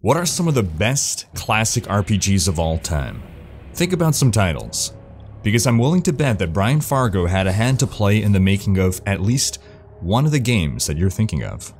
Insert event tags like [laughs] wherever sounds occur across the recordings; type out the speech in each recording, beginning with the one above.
What are some of the best classic RPGs of all time? Think about some titles. Because I'm willing to bet that Brian Fargo had a hand to play in the making of at least one of the games that you're thinking of.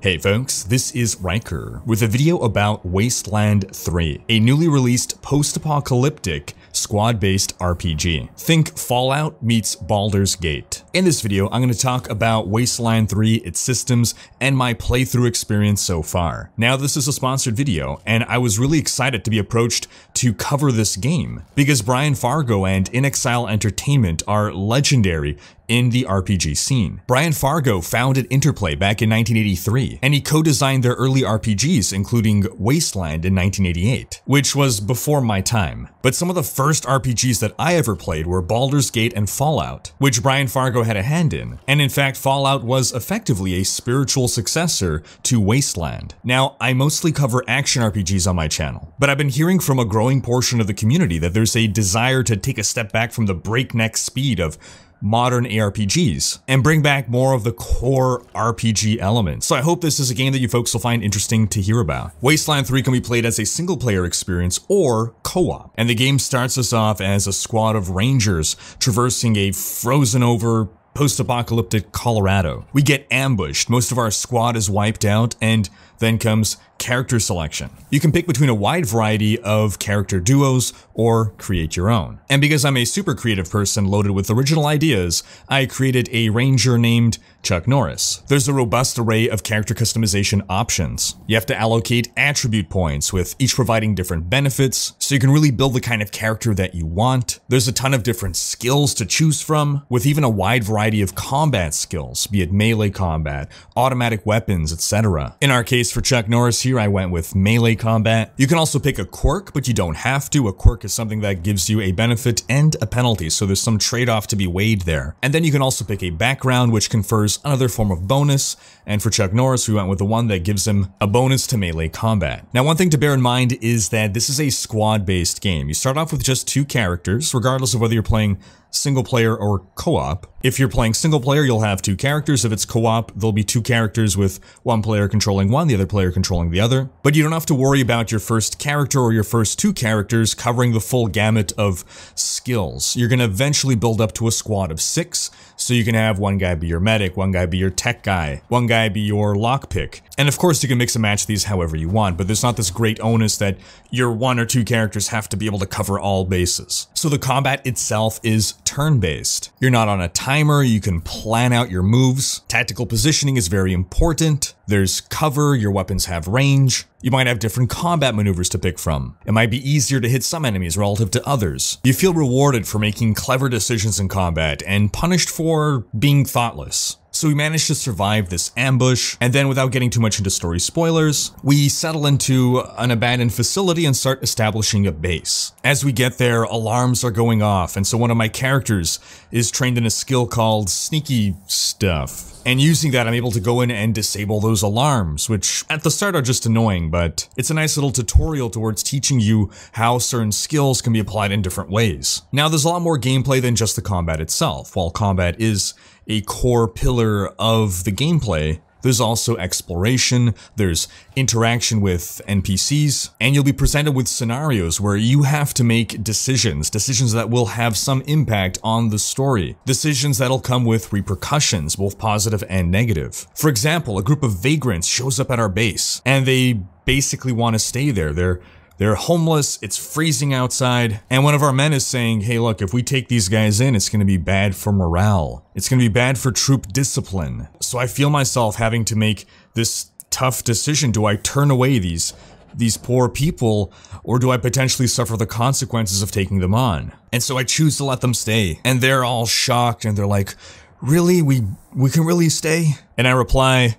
Hey folks, this is Rhykker with a video about Wasteland 3, a newly released post-apocalyptic squad-based RPG. Think Fallout meets Baldur's Gate. In this video, I'm going to talk about Wasteland 3, its systems, and my playthrough experience so far. Now, this is a sponsored video, and I was really excited to be approached to cover this game, because Brian Fargo and inXile Entertainment are legendary in the RPG scene. Brian Fargo founded Interplay back in 1983, and he co-designed their early RPGs, including Wasteland in 1988, which was before my time. But some of the first RPGs that I ever played were Baldur's Gate and Fallout, which Brian Fargo had a hand in. And in fact, Fallout was effectively a spiritual successor to Wasteland. Now, I mostly cover action RPGs on my channel, but I've been hearing from a growing portion of the community that there's a desire to take a step back from the breakneck speed of modern ARPGs and bring back more of the core RPG elements. So I hope this is a game that you folks will find interesting to hear about. Wasteland 3 can be played as a single player experience or co-op. And the game starts us off as a squad of rangers traversing a frozen over post-apocalyptic Colorado. We get ambushed, most of our squad is wiped out, and then comes character selection. You can pick between a wide variety of character duos or create your own. And because I'm a super creative person loaded with original ideas, I created a ranger named Chuck Norris. There's a robust array of character customization options. You have to allocate attribute points, with each providing different benefits, so you can really build the kind of character that you want. There's a ton of different skills to choose from, with even a wide variety of combat skills, be it melee combat, automatic weapons, etc. In our case for Chuck Norris here, I went with melee combat. You can also pick a quirk, but you don't have to. A quirk is something that gives you a benefit and a penalty, so there's some trade-off to be weighed there. And then you can also pick a background, which confers another form of bonus, and for Chuck Norris, we went with the one that gives him a bonus to melee combat. Now, one thing to bear in mind is that this is a squad-based game. You start off with just two characters, regardless of whether you're playing single player or co-op. If you're playing single player, you'll have two characters. If it's co-op, there'll be two characters with one player controlling one, the other player controlling the other. But you don't have to worry about your first character or your first two characters covering the full gamut of skills. You're going to eventually build up to a squad of six, so you can have one guy be your medic, one guy be your tech guy, one guy be your lockpick. And of course, you can mix and match these however you want, but there's not this great onus that your one or two characters have to be able to cover all bases. So the combat itself is turn-based. You're not on a timer, you can plan out your moves. Tactical positioning is very important. There's cover, your weapons have range. You might have different combat maneuvers to pick from. It might be easier to hit some enemies relative to others. You feel rewarded for making clever decisions in combat and punished for being thoughtless. So we manage to survive this ambush, and then without getting too much into story spoilers, we settle into an abandoned facility and start establishing a base. As we get there, alarms are going off, and so one of my characters is trained in a skill called sneaky stuff. And using that, I'm able to go in and disable those alarms, which at the start are just annoying, but it's a nice little tutorial towards teaching you how certain skills can be applied in different ways. Now, there's a lot more gameplay than just the combat itself. While combat is a core pillar of the gameplay, there's also exploration, there's interaction with NPCs, and you'll be presented with scenarios where you have to make decisions, decisions that will have some impact on the story, decisions that'll come with repercussions, both positive and negative. For example, a group of vagrants shows up at our base, and they basically want to stay there. They're they're homeless, it's freezing outside, and one of our men is saying, hey look, if we take these guys in, it's gonna be bad for morale. It's gonna be bad for troop discipline. So I feel myself having to make this tough decision. Do I turn away these these poor people, or do I potentially suffer the consequences of taking them on? And so I choose to let them stay. And they're all shocked and they're like, really? We, we can really stay? And I reply,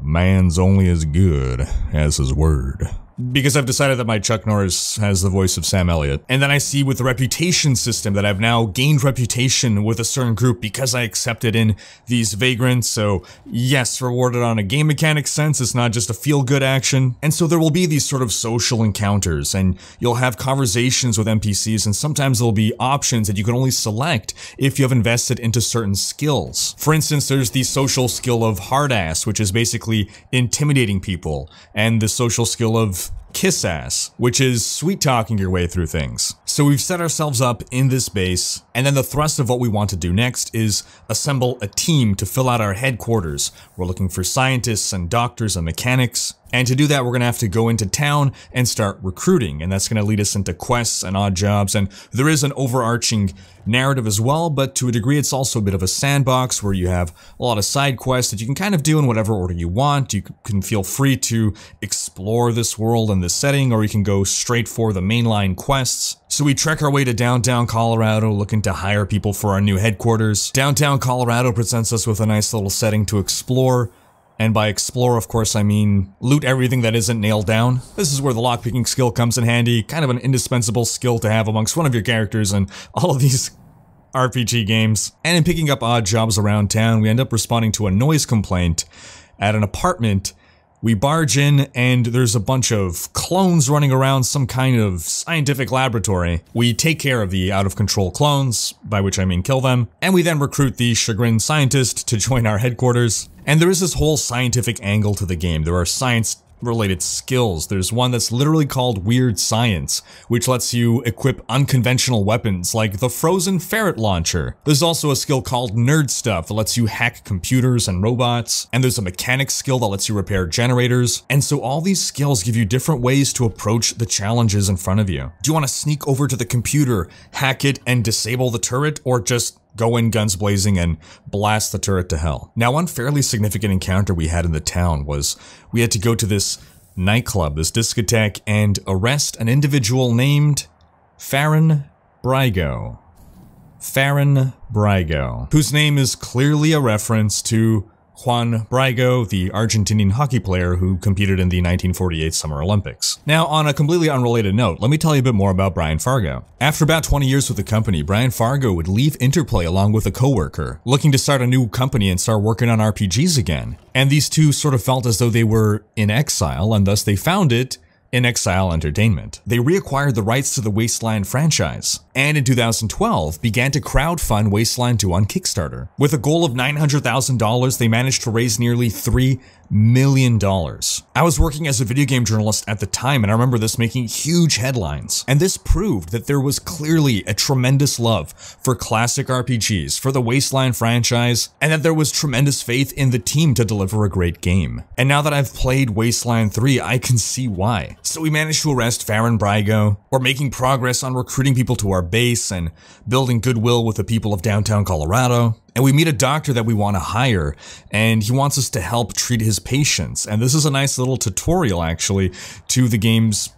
man's only as good as his word. Because I've decided that my Chuck Norris has the voice of Sam Elliott. And then I see with the reputation system that I've now gained reputation with a certain group because I accepted in these vagrants. So yes, rewarded on a game mechanic sense, it's not just a feel-good action. And so there will be these sort of social encounters and you'll have conversations with NPCs and sometimes there'll be options that you can only select if you have invested into certain skills. For instance, there's the social skill of hard ass, which is basically intimidating people, and the social skill of kiss ass, which is sweet talking your way through things. So we've set ourselves up in this base, and then the thrust of what we want to do next is assemble a team to fill out our headquarters. We're looking for scientists and doctors and mechanics, and to do that, we're going to have to go into town and start recruiting, and that's going to lead us into quests and odd jobs, and there is an overarching narrative as well, but to a degree it's also a bit of a sandbox where you have a lot of side quests that you can kind of do in whatever order you want. You can feel free to explore this world and this setting, or you can go straight for the mainline quests. So we trek our way to downtown Colorado looking to hire people for our new headquarters. Downtown Colorado presents us with a nice little setting to explore, and by explore, of course, I mean loot everything that isn't nailed down. This is where the lockpicking skill comes in handy, kind of an indispensable skill to have amongst one of your characters in all of these [laughs] RPG games. And in picking up odd jobs around town, we end up responding to a noise complaint at an apartment we barge in and there's a bunch of clones running around some kind of scientific laboratory. We take care of the out of control clones, by which I mean kill them, and we then recruit the chagrin scientist to join our headquarters. And there is this whole scientific angle to the game. There are science related skills. There's one that's literally called Weird Science, which lets you equip unconventional weapons like the Frozen Ferret Launcher. There's also a skill called Nerd Stuff that lets you hack computers and robots, and there's a mechanics skill that lets you repair generators. And so all these skills give you different ways to approach the challenges in front of you. Do you want to sneak over to the computer, hack it, and disable the turret, or just go in guns blazing and blast the turret to hell. Now, one fairly significant encounter we had in the town was we had to go to this nightclub, this discotheque, and arrest an individual named Faran Brygo. Faran Brygo, whose name is clearly a reference to Juan Brygo, the Argentinian hockey player who competed in the 1948 Summer Olympics. Now, on a completely unrelated note, let me tell you a bit more about Brian Fargo. After about 20 years with the company, Brian Fargo would leave Interplay along with a coworker, looking to start a new company and start working on RPGs again. And these two sort of felt as though they were in exile, and thus they founded inXile Entertainment. They reacquired the rights to the Wasteland franchise, and in 2012 began to crowdfund Wasteland 2 on Kickstarter. With a goal of $900,000, they managed to raise nearly $3 million dollars. I was working as a video game journalist at the time and I remember this making huge headlines. And this proved that there was clearly a tremendous love for classic RPGs, for the Wasteland franchise, and that there was tremendous faith in the team to deliver a great game. And now that I've played Wasteland 3, I can see why. So we managed to arrest Faran Brygo. We're making progress on recruiting people to our base and building goodwill with the people of downtown Colorado. And we meet a doctor that we want to hire, and he wants us to help treat his patients. And this is a nice little tutorial, actually, to the game's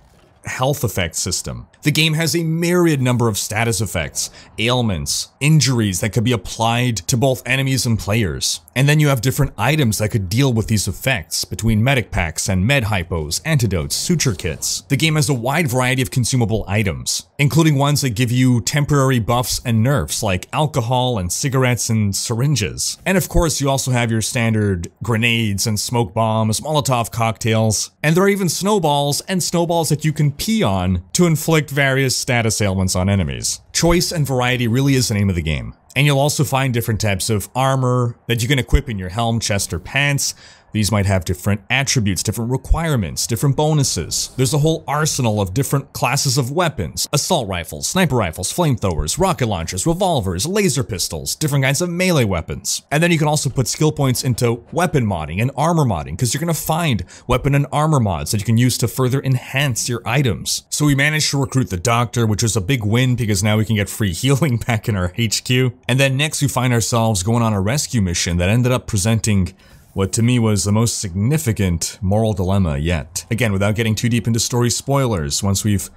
health effect system. The game has a myriad number of status effects, ailments, injuries that could be applied to both enemies and players. And then you have different items that could deal with these effects between medic packs and med hypos, antidotes, suture kits. The game has a wide variety of consumable items, including ones that give you temporary buffs and nerfs like alcohol and cigarettes and syringes. And of course, you also have your standard grenades and smoke bombs, Molotov cocktails, and there are even snowballs and snowballs that you can pee on to inflict various status ailments on enemies. Choice and variety really is the name of the game. And you'll also find different types of armor that you can equip in your helm, chest, or pants, these might have different attributes, different requirements, different bonuses. There's a whole arsenal of different classes of weapons. Assault rifles, sniper rifles, flamethrowers, rocket launchers, revolvers, laser pistols, different kinds of melee weapons. And then you can also put skill points into weapon modding and armor modding because you're going to find weapon and armor mods that you can use to further enhance your items. So we managed to recruit the doctor, which was a big win because now we can get free [laughs] healing back in our HQ. And then next we find ourselves going on a rescue mission that ended up presenting what to me was the most significant moral dilemma yet. Again, without getting too deep into story spoilers, once we've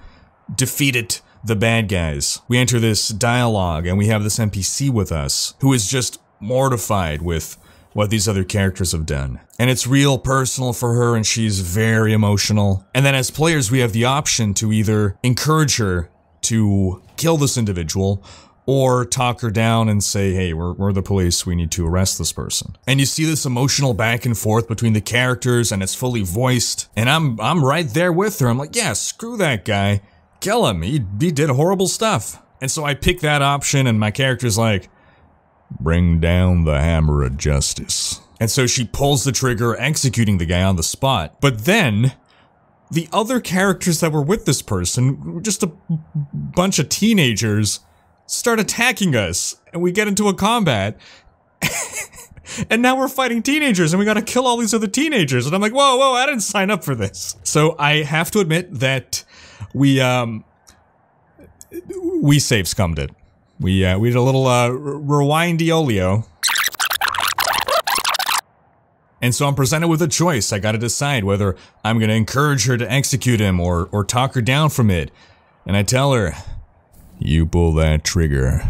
defeated the bad guys, we enter this dialogue and we have this NPC with us who is just mortified with what these other characters have done. And it's real personal for her and she's very emotional. And then as players, we have the option to either encourage her to kill this individual or talk her down and say, hey, we're, we're the police, we need to arrest this person. And you see this emotional back and forth between the characters and it's fully voiced. And I'm I'm right there with her. I'm like, yeah, screw that guy. Kill him. He, he did horrible stuff. And so I pick that option and my character's like, bring down the hammer of justice. And so she pulls the trigger, executing the guy on the spot. But then, the other characters that were with this person, just a bunch of teenagers, start attacking us and we get into a combat. [laughs] and now we're fighting teenagers and we gotta kill all these other teenagers. And I'm like, whoa, whoa, I didn't sign up for this. So I have to admit that we, um, we save scummed it. We, uh, we did a little, uh, rewind olio. And so I'm presented with a choice. I gotta decide whether I'm gonna encourage her to execute him or, or talk her down from it. And I tell her, you pull that trigger.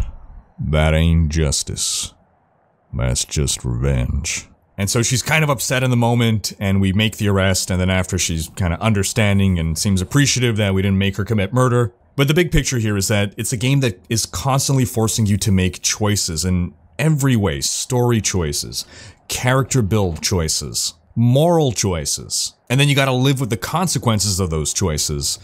That ain't justice. That's just revenge. And so she's kind of upset in the moment, and we make the arrest, and then after she's kind of understanding and seems appreciative that we didn't make her commit murder. But the big picture here is that it's a game that is constantly forcing you to make choices in every way. Story choices, character build choices, moral choices. And then you gotta live with the consequences of those choices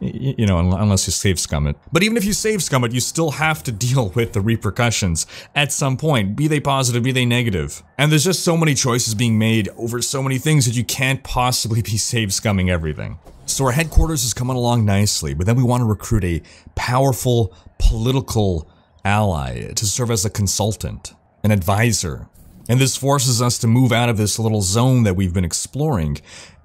you know, unless you save scum it. But even if you save scum it, you still have to deal [laughs] with the repercussions at some point, be they positive, be they negative. And there's just so many choices being made over so many things that you can't possibly [laughs] be save scumming everything. So our headquarters is coming along nicely, but then we want to recruit a powerful political ally to serve as a consultant, an advisor. And this forces us to move out of this little zone that we've been exploring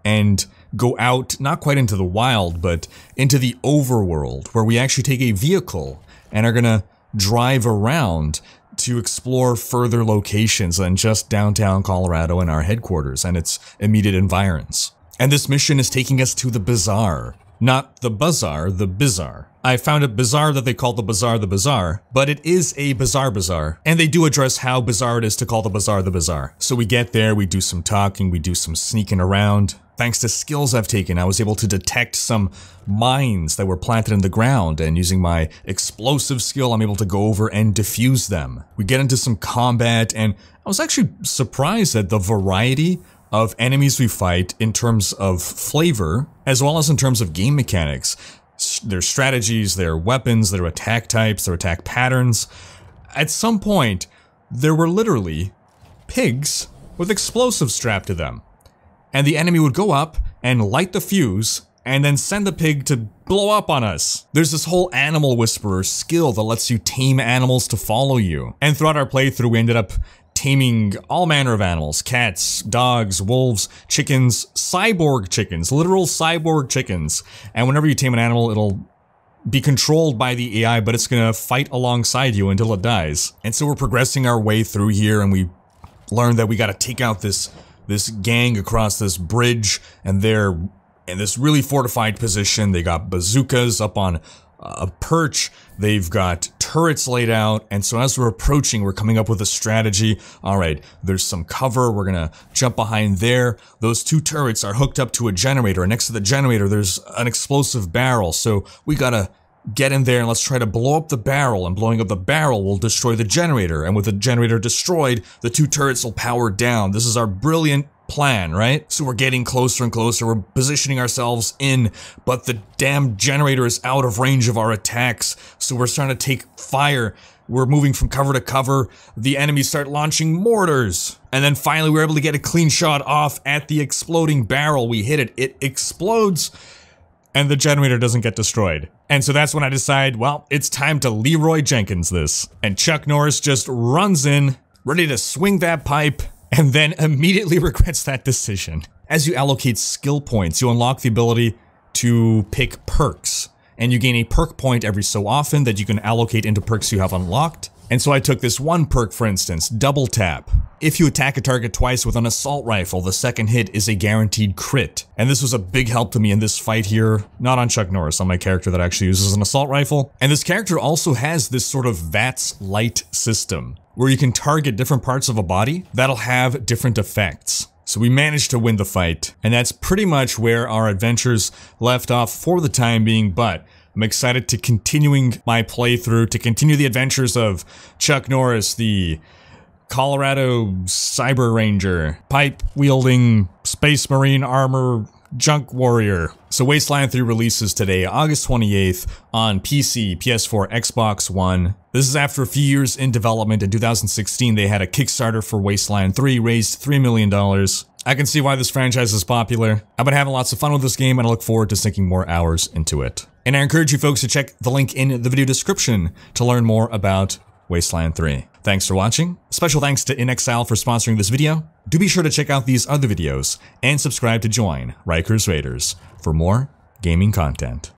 and go out, not quite into the wild, but into the overworld, where we actually take a vehicle and are gonna drive around to explore further locations than just downtown Colorado and our headquarters and its immediate environs. And this mission is taking us to the Bazaar. Not the Bazaar, the Bizarre. I found it bizarre that they call the Bazaar the Bazaar, but it is a bizarre bazaar. And they do address how bizarre it is to call the Bazaar the Bazaar. So we get there, we do some talking, we do some sneaking around, Thanks to skills I've taken, I was able to detect some mines that were planted in the ground, and using my explosive skill, I'm able to go over and defuse them. We get into some combat, and I was actually surprised at the variety of enemies we fight in terms of flavor, as well as in terms of game mechanics. Their strategies, their weapons, their attack types, their attack patterns. At some point, there were literally pigs with explosives strapped to them and the enemy would go up and light the fuse and then send the pig to blow up on us. There's this whole animal whisperer skill that lets you tame animals to follow you. And throughout our playthrough, we ended up taming all manner of animals. Cats, dogs, wolves, chickens, cyborg chickens, literal cyborg chickens. And whenever you tame an animal, it'll be controlled by the AI, but it's gonna fight alongside you until it dies. And so we're progressing our way through here and we learned that we gotta take out this this gang across this bridge, and they're in this really fortified position. They got bazookas up on a perch. They've got turrets laid out. And so as we're approaching, we're coming up with a strategy. All right, there's some cover. We're going to jump behind there. Those two turrets are hooked up to a generator. And next to the generator, there's an explosive barrel. So we got to get in there and let's try to blow up the barrel. And blowing up the barrel will destroy the generator. And with the generator destroyed, the two turrets will power down. This is our brilliant plan, right? So we're getting closer and closer, we're positioning ourselves in, but the damn generator is out of range of our attacks, so we're starting to take fire. We're moving from cover to cover, the enemies start launching mortars, and then finally we're able to get a clean shot off at the exploding barrel. We hit it, it explodes, and the generator doesn't get destroyed. And so that's when I decide, well, it's time to Leroy Jenkins this. And Chuck Norris just runs in, ready to swing that pipe, and then [laughs] immediately regrets that decision. As you allocate skill points, you unlock the ability to pick perks, and you gain a perk point every so often that you can allocate into perks you have unlocked. And so I took this one perk for instance, Double Tap. If you attack a target twice with an assault rifle, the second hit is a guaranteed crit. And this was a big help to me in this fight here, not on Chuck Norris, on my character that actually uses an assault rifle. And this character also has this sort of VATS light system, where you can target different parts of a body that'll have different effects. So we managed to win the fight, and that's pretty much where our adventures left off for the time being, but I'm excited to continuing my playthrough, to continue the adventures of Chuck Norris, the Colorado Cyber Ranger, pipe wielding Space Marine armor Junk Warrior. So Wasteland 3 releases today, August 28th on PC, PS4, Xbox One. This is after a few years in development. In 2016, they had a Kickstarter for Wasteland 3, raised $3 million. I can see why this franchise is popular. I've been having lots of fun with this game and I look forward to sinking more hours into it. And I encourage you folks to check the link in the video description to learn more about Wasteland 3. Thanks for watching. Special thanks to inXile for sponsoring this video. Do be sure to check out these other videos and subscribe to join Rhykker's Raiders for more gaming content.